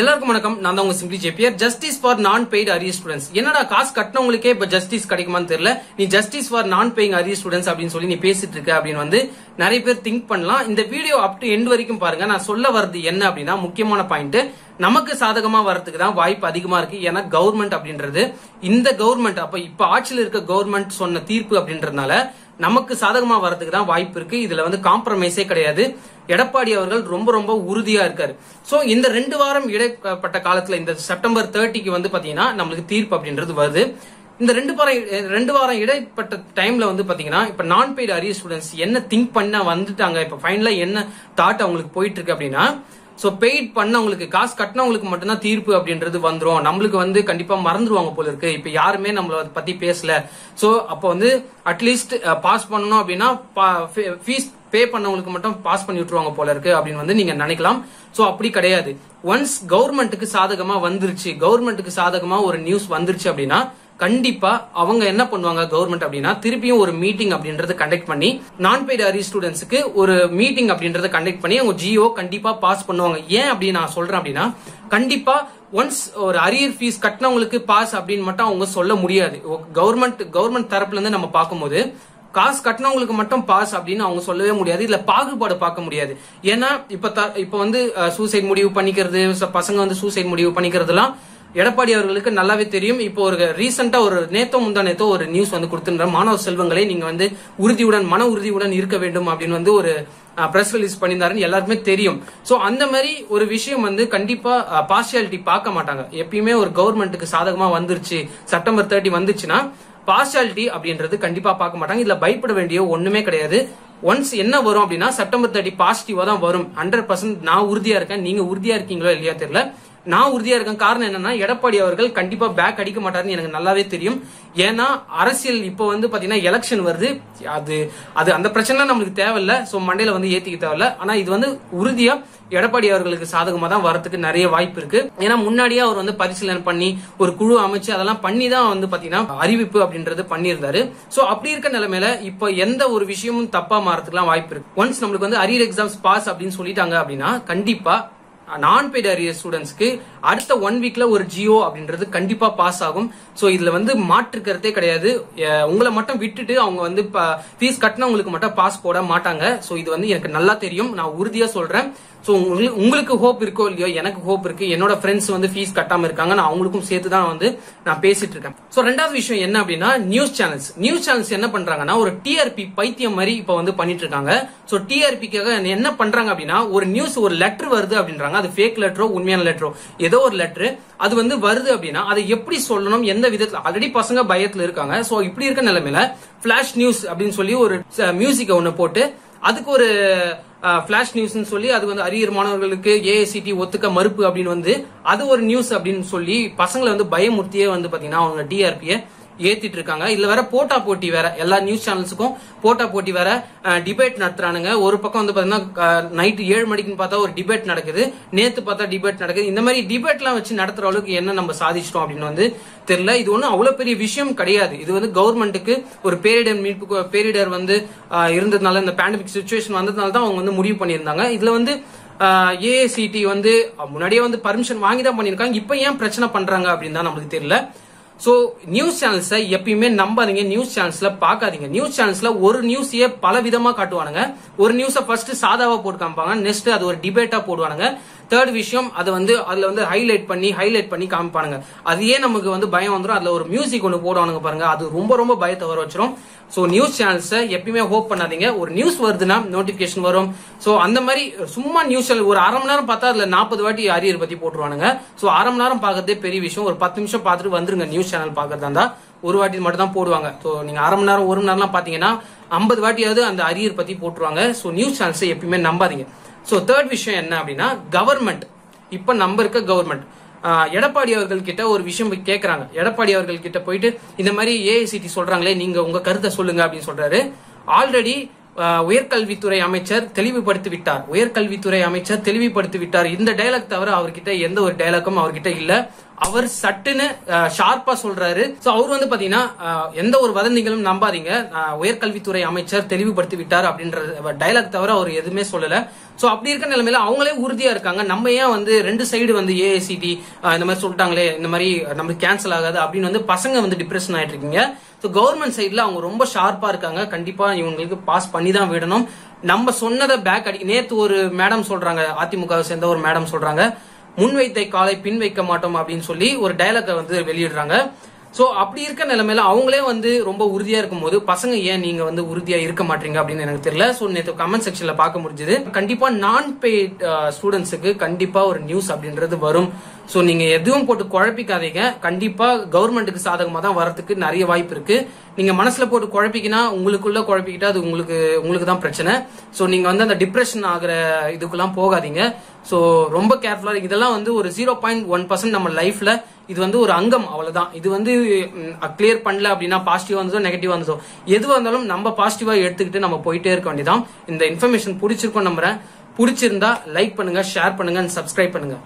எல்லாருக்கும் வணக்கம். நான் தான் உங்க simply ஜேபியர் justice for non paid arrear students என்னடா காசு கட்டினவங்களுக்கே இப்ப ஜஸ்டிஸ் கிடைக்குமான்னு தெரியல. நீ justice for non paying arrear students அப்படின்னு சொல்லி நீ பேசிட்டு இருக்க அப்படின்னு வந்து நிறைய பேர் திங்க் பண்ணலாம். இந்த வீடியோ அப் டு எண்ட் வரைக்கும் பாருங்க. நான் சொல்ல வர்றது என்ன அப்படின்னா முக்கியமான பாயிண்ட் நமக்கு சாதகமா வரதுக்கு தான் வாய்ப்பு அதிகமா இருக்கு. ஏன்னா கவர்மெண்ட் அப்படின்றது இந்த கவர்மெண்ட் அப்ப இப்ப ஆட்சியில் இருக்க கவர்மெண்ட் சொன்ன தீர்ப்பு அப்படின்றதுனால நமக்கு சாதகமா வரதுக்கு தான் வாய்ப்பு இருக்கு. இதுல வந்து காம்ப்ரமைஸே கிடையாது. எடப்பாடி அவர்கள் ரொம்ப ரொம்ப உறுதியா இருக்காரு. சோ இந்த ரெண்டு வாரம் இடைப்பட்ட காலத்துல இந்த செப்டம்பர் தேர்ட்டிக்கு வந்து பாத்தீங்கன்னா நம்மளுக்கு தீர்ப்பு அப்படின்றது வருது. இந்த ரெண்டு வாரம் ரெண்டு வாரம் இடைப்பட்ட டைம்ல வந்து பாத்தீங்கன்னா இப்ப நான் பெய்டு அரியர் ஸ்டூடெண்ட்ஸ் என்ன திங்க் பண்ண வந்துட்டாங்க இப்ப ஃபைனலா என்ன தாட் அவங்களுக்கு போயிட்டு இருக்கு அப்படின்னா ஸோ பெய்ட் பண்ணவங்களுக்கு காசு கட்டினவங்களுக்கு மட்டும்தான் தீர்ப்பு அப்படின்றது வந்துடும் நம்மளுக்கு வந்து கண்டிப்பாக மறந்துடுவாங்க போல இருக்கு. இப்போ யாருமே நம்மளை அதை பற்றி பேசல. ஸோ அப்போ வந்து அட்லீஸ்ட் பாஸ் பண்ணணும் அப்படின்னா ஃபீஸ் பே பண்ணவங்களுக்கு மட்டும் பாஸ் பண்ணி விட்டுருவாங்க போல இருக்கு அப்படின்னு வந்து நீங்க நினைக்கலாம். ஸோ அப்படி கிடையாது. ஒன்ஸ் கவர்மெண்ட்டுக்கு சாதகமா வந்துருச்சு கவர்மெண்ட்டுக்கு சாதகமா ஒரு நியூஸ் வந்துருச்சு அப்படின்னா கண்டிப்பா அவங்க என்ன பண்ணுவாங்க கவர்மெண்ட் அப்படின்னா திருப்பியும் ஒரு மீட்டிங் அப்படின்றத கண்டக்ட் பண்ணி நான் பெய்ட் அரி ஸ்டூடெண்ட்ஸ்க்கு ஒரு மீட்டிங் அப்படின்றத கண்டக்ட் பண்ணி அவங்க ஜியோ கண்டிப்பா பாஸ் பண்ணுவாங்க. ஏன் அப்படின்னு நான் சொல்றேன் அப்படின்னா கண்டிப்பா ஒன்ஸ் ஒரு அரியர் ஃபீஸ் கட்டினவங்களுக்கு பாஸ் அப்படின்னு மட்டும் அவங்க சொல்ல முடியாது. கவர்மெண்ட் கவர்மெண்ட் தரப்புல இருந்து நம்ம பார்க்கும்போது காசு கட்டினவங்களுக்கு மட்டும் பாஸ் அப்படின்னு அவங்க சொல்லவே முடியாது. இதுல பாகுபாடு பார்க்க முடியாது. ஏன்னா இப்ப த- இப்ப வந்து சூசைட் முடிவு பண்ணிக்கிறது ச- பசங்க வந்து சூசைட் முடிவு பண்ணிக்கிறதுலாம் எடப்பாடி அவர்களுக்கு நல்லாவே தெரியும். இப்போ ஒரு ரீசெண்டா ஒரு நேத்தோ முந்தா நேத்தோ ஒரு நியூஸ் வந்து கொடுத்துன்ற மாணவ செல்வங்களை நீங்க வந்து உறுதியுடன் மன உறுதியுடன் இருக்க வேண்டும் அப்படின்னு வந்து ஒரு பிரஸ் ரிலீஸ் பண்ணியிருந்தாருன்னு எல்லாருக்குமே தெரியும். சோ அந்த மாதிரி ஒரு விஷயம் வந்து கண்டிப்பா பார்சியாலிட்டி பார்க்க மாட்டாங்க. எப்பயுமே ஒரு கவர்மெண்ட்டுக்கு சாதகமா வந்துருச்சு செப்டம்பர் தேர்ட்டி வந்துச்சுன்னா பார்சியாலிட்டி அப்படின்றது கண்டிப்பா பார்க்க மாட்டாங்க. இதுல பயப்பட வேண்டிய ஒண்ணுமே கிடையாது. ஒன்ஸ் என்ன வரும் அப்படின்னா செப்டம்பர் தேர்ட்டி பாசிட்டிவா தான் வரும். ஹண்ட்ரட் பர்சன்ட் நான் உறுதியா இருக்கேன். நீங்க உறுதியா இருக்கீங்களோ இல்லையா தெரியல. நான் உறுதியா இருக்கேன். காரணம் என்னன்னா எடப்பாடி அவர்கள் கண்டிப்பா பேக் அடிக்க மாட்டாருன்னு எனக்கு நல்லாவே தெரியும். ஏன்னா அரசியல் இப்போ வந்து பாத்தீங்கன்னா எலெக்ஷன் வருது. அது அது அந்த பிரச்சனை நம்மளுக்கு தேவையில்ல. சோ மண்டையில வந்து ஏத்திக்க தேவையில்ல. ஆனா இது வந்து உறுதியா எடப்பாடி அவர்களுக்கு சாதகமா தான் வரதுக்கு நிறைய வாய்ப்பு இருக்கு. ஏன்னா முன்னாடியே அவர் வந்து பரிசீலனை பண்ணி ஒரு குழு அமைச்சு அதெல்லாம் பண்ணி தான் வந்து பாத்தீங்கன்னா அறிவிப்பு அப்படின்றது பண்ணியிருந்தாரு. சோ அப்படி இருக்க நிலைமையில இப்போ எந்த ஒரு விஷயமும் தப்பா மாறதுக்குலாம் வாய்ப்பு இருக்கு. ஒன்ஸ் நம்மளுக்கு வந்து அரியர் எக்ஸாம்ஸ் பாஸ் அப்படின்னு சொல்லிட்டாங்க அப்படின்னா கண்டிப்பா நான் பெய்ட் அரியர் ஸ்டூடெண்ட்ஸ்க்கு அடுத்த ஒன் வீக்ல ஒரு ஜியோ அப்படின்றது கண்டிப்பா பாஸ் ஆகும். ஸோ இதுல வந்து மாற்று கருத்தே கிடையாது உங்களை மட்டும் விட்டுட்டு அவங்க வந்து ஃபீஸ் கட்டினவங்களுக்கு மட்டும் பாஸ் போட மாட்டாங்க. ஸோ இது வந்து எனக்கு நல்லா தெரியும். நான் உறுதியா சொல்றேன். ஸோ உங்களுக்கு உங்களுக்கு ஹோப் இருக்கோ இல்லையோ எனக்கு ஹோப் இருக்கு. என்னோட ஃப்ரெண்ட்ஸ் வந்து ஃபீஸ் கட்டாம இருக்காங்க. நான் அவங்களுக்கும் சேர்த்து தான் வந்து நான் பேசிட்டு இருக்கேன். ஸோ ரெண்டாவது விஷயம் என்ன அப்படின்னா நியூஸ் சேனல்ஸ் நியூஸ் சேனல்ஸ் என்ன பண்றாங்கன்னா ஒரு டிஆர்பி பைத்தியம் மாதிரி இப்போ வந்து பண்ணிட்டு இருக்காங்க. ஸோ டிஆர்பிக்காக என்ன பண்றாங்க அப்படின்னா ஒரு நியூஸ் ஒரு லெட்டர் வருது அப்படின்றாங்க. அது ஃபேக் லெட்டரோ உண்மையான லெட்டரோ ஏதோ ஒரு லெட்டர் அது வந்து வருது அப்படின்னா அதை எப்படி சொல்லணும்? எந்த விதத்துல ஆல்ரெடி பசங்க பயத்துல இருக்காங்க. ஸோ இப்படி இருக்க நிலைமையில பிளாஷ் நியூஸ் அப்படின்னு சொல்லி ஒரு மியூசிக்கை ஒன்று போட்டு அதுக்கு ஒரு பிளாஷ் நியூஸ்னு சொல்லி அது வந்து அரியர் மாணவர்களுக்கு ஏஐசிடி ஒத்துக்க மறுப்பு அப்படின்னு வந்து அது ஒரு நியூஸ் அப்படின்னு சொல்லி பசங்களை வந்து பயமுறுத்தியே வந்து பாத்தீங்கன்னா அவங்க டிஆர்பியை ஏத்திட்டு இருக்காங்க இதுல வேற போட்டா போட்டி வேற. எல்லா நியூஸ் சேனல்ஸுக்கும் போட்டா போட்டி வேற டிபேட் நடத்துறானுங்க. ஒரு பக்கம் வந்து பாத்தீங்கன்னா நைட் ஏழு மணிக்குன்னு பார்த்தா ஒரு டிபேட் நடக்குது. நேத்து பார்த்தா டிபேட் நடக்குது. இந்த மாதிரி டிபேட் எல்லாம் வச்சு நடத்துற அளவுக்கு என்ன நம்ம சாதிச்சிட்டோம் அப்படின்னு வந்து தெரியல. இது ஒன்றும் அவ்வளவு பெரிய விஷயம் கிடையாது. இது வந்து கவர்மெண்ட்டுக்கு ஒரு பேரிடர் மீட்பு பேரிடர் வந்து இருந்ததுனால இந்த பேண்டமிக் சுச்சுவேஷன் வந்ததுனால தான் அவங்க வந்து முடிவு பண்ணியிருந்தாங்க. இதுல வந்து ஏஏசிடி வந்து முன்னாடியே வந்து பர்மிஷன் வாங்கி தான் பண்ணியிருக்காங்க. இப்போ ஏன் பிரச்சனை பண்றாங்க அப்படின்னு தான் நம்மளுக்கு தெரியல. சோ நியூஸ் சேனல்ஸை எப்பயுமே நம்பாதீங்க நியூஸ் சேனல்ஸ்ல பார்க்காதீங்க. நியூஸ் சேனல்ஸ்ல ஒரு நியூஸையே பல விதமா காட்டுவானுங்க. ஒரு நியூஸை ஃபர்ஸ்ட் சாதாவா போட்டு காமிப்பாங்க நெக்ஸ்ட் அது ஒரு டிபேட்டா போடுவானுங்க. தேர்ட் விஷயம் அது வந்து அதுல வந்து ஹைலைட் பண்ணி ஹைலைட் பண்ணி காமிப்பானுங்க. அதையே நமக்கு வந்து பயம் வந்துடும் அதுல ஒரு மியூசிக் ஒன்று போடுவானுங்க பாருங்க. அது ரொம்ப ரொம்ப பயத்தை வர வச்சிரும். ஸோ நியூஸ் சேனல்ஸை எப்பயுமே ஹோப் பண்ணாதீங்க. ஒரு நியூஸ் வருதுன்னா நோட்டிபிகேஷன் வரும். ஸோ அந்த மாதிரி சும்மா நியூஸ் ஒரு அரை மணி நேரம் பார்த்தா அதுல நாற்பது வாட்டி அரியர் பத்தி போட்டுருவானுங்க. ஸோ அரை மணி நேரம் பார்க்கறதே பெரிய விஷயம். ஒரு பத்து நிமிஷம் பார்த்துட்டு வந்துருங்க நியூஸ் சேனல் பார்க்கறதா இருந்தா. ஒரு வாட்டி மட்டும் தான் போடுவாங்க. ஸோ நீங்க அரை மணி நேரம் ஒரு மணி நேரம்லாம் பாத்தீங்கன்னா ஐம்பது வாட்டியாவது அந்த அரியர் பத்தி போட்டுருவாங்க. ஸோ நியூஸ் சேனல்ஸை எப்பயுமே நம்பாதீங்க. சோ தேர்ட் விஷயம் என்ன அப்படின்னா கவர்மெண்ட் இப்ப நம்ம இருக்க கவர்மெண்ட் எடப்பாடி அவர்கள் கிட்ட ஒரு விஷயம் போய் எடப்பாடி அவர்கள் கிட்ட போயிட்டு இந்த மாதிரி ஏஐசிடி சொல்றாங்களே நீங்க உங்க கருத்தை சொல்லுங்க அப்படின்னு சொல்றாரு. ஆல்ரெடி உயர்கல்வித்துறை அமைச்சர் தெளிவுபடுத்தி விட்டார். உயர்கல்வித்துறை அமைச்சர் தெளிவுபடுத்தி விட்டார். இந்த டைலாக் தவிர அவர்கிட்ட எந்த ஒரு டைலாக்கும் அவர்கிட்ட இல்ல. அவர் சட்டுன்னு ஷார்ப்பா சொல்றாரு. சோ அவர் வந்து பாத்தீங்கன்னா எந்த ஒரு வதந்திகளும் நம்பாதீங்க. உயர்கல்வித்துறை அமைச்சர் தெளிவுபடுத்தி விட்டார் அப்படின்ற டைலாக் தவிர அவர் எதுவுமே சொல்லல. சோ அப்படி இருக்க நிலைமையில அவங்களே உறுதியா இருக்காங்க. நம்ம ஏன் வந்து ரெண்டு சைடு வந்து ஏஐசிடி இந்த மாதிரி சொல்லிட்டாங்களே இந்த மாதிரி நம்மளுக்கு கேன்சல் ஆகாது அப்படின்னு வந்து பசங்க வந்து டிப்ரெஷன் ஆயிட்டு இருக்கீங்க. ஸோ கவர்மெண்ட் சைட்ல அவங்க ரொம்ப ஷார்ப்பா இருக்காங்க. கண்டிப்பா இவங்களுக்கு பாஸ் பண்ணி தான் விடணும். நம்ம சொன்னதை பேக் அடி நேத்து ஒரு மேடம் சொல்றாங்க அதிமுகவை சேர்ந்த ஒரு மேடம் சொல்றாங்க. முன் வைத்த காலை பின் வைக்க மாட்டோம் அப்படின்னு சொல்லி ஒரு டயலாக வந்து வெளியிடுறாங்க. ஸோ அப்படி இருக்க நிலைமையில அவங்களே வந்து ரொம்ப உறுதியா இருக்கும்போது பசங்க ஏன் நீங்க வந்து உறுதியா இருக்க மாட்டீங்க அப்படின்னு எனக்கு தெரியல. ஸோ நேற்று கமெண்ட் செக்ஷன்ல பார்க்க முடிஞ்சது. கண்டிப்பா நான் பெய்ட் ஸ்டூடெண்ட்ஸுக்கு கண்டிப்பா ஒரு நியூஸ் அப்படின்றது வரும். ஸோ நீங்க எதுவும் போட்டு குழப்பிக்காதீங்க. கண்டிப்பா கவர்மெண்ட்டுக்கு சாதகமா தான் வரத்துக்கு நிறைய வாய்ப்பு இருக்கு. நீங்க மனசுல போட்டு குழப்பிக்கினா உங்களுக்குள்ள குழப்பிக்கிட்டா அது உங்களுக்கு உங்களுக்கு தான் பிரச்சனை. ஸோ நீங்க வந்து அந்த டிப்ரெஷன் ஆகிற இதுக்கெல்லாம் போகாதீங்க. ஸோ ரொம்ப கேர்ஃபுல்லா இதெல்லாம் வந்து ஒரு ஜீரோ பாயிண்ட் ஒன் பர்சன்ட் நம்ம லைஃப்ல இது வந்து ஒரு அங்கம் அவ்வளவுதான். இது வந்து கிளியர் பண்ணல அப்படின்னா பாசிட்டிவ் வந்ததோ நெகட்டிவ் வந்ததோ எது இருந்தாலும் நம்ம பாசிட்டிவா எடுத்துக்கிட்டு நம்ம போயிட்டே இருக்க வேண்டியதான் இந்த இன்ஃபர்மேஷன் பிடிச்சிருக்கோம் நம்புறேன். பிடிச்சிருந்தா லைக் பண்ணுங்க ஷேர் பண்ணுங்க அண்ட் சப்ஸ்கிரைப் பண்ணுங்க.